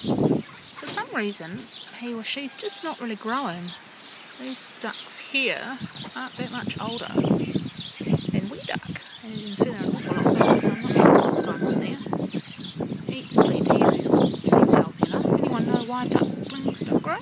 for some reason, he or she's just not really growing. These ducks here aren't that much older than Wee Duck. And as you can see, they're a lot bigger, so I'm not sure what's going on there. He eats plenty and he seems healthy enough. Anyone know why ducklings don't grow?